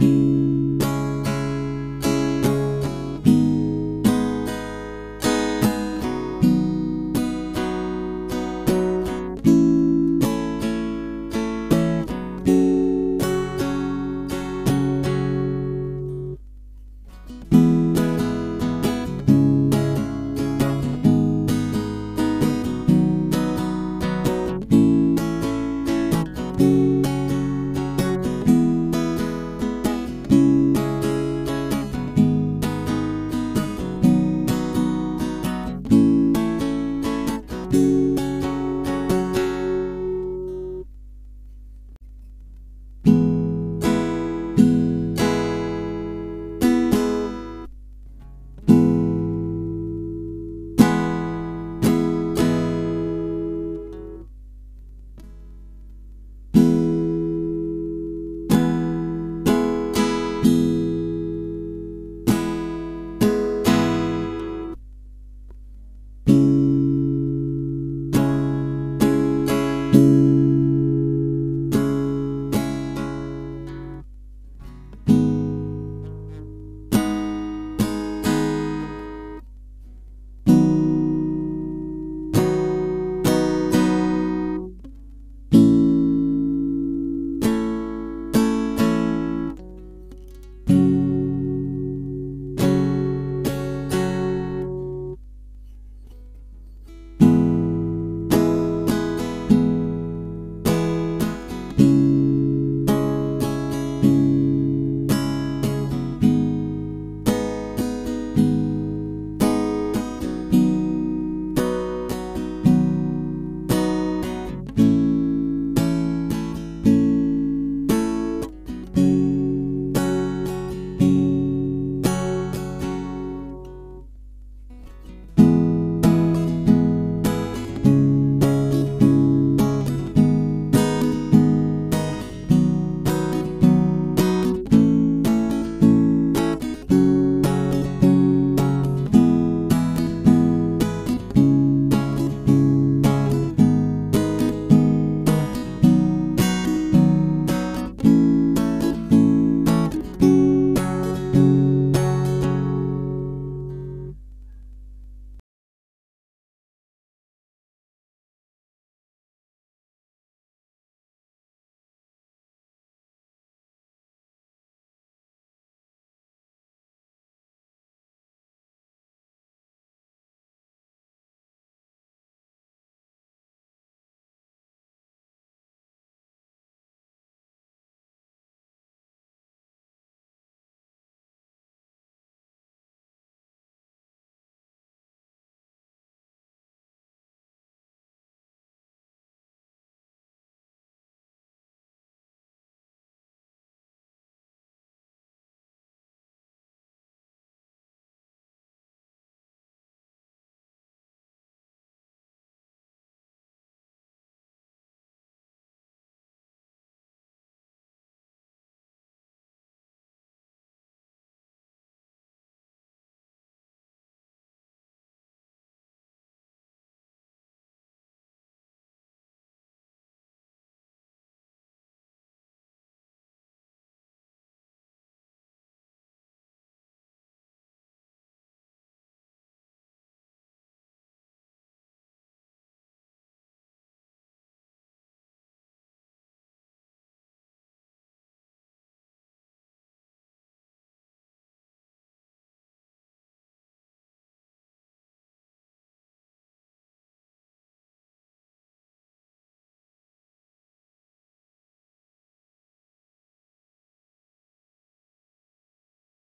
you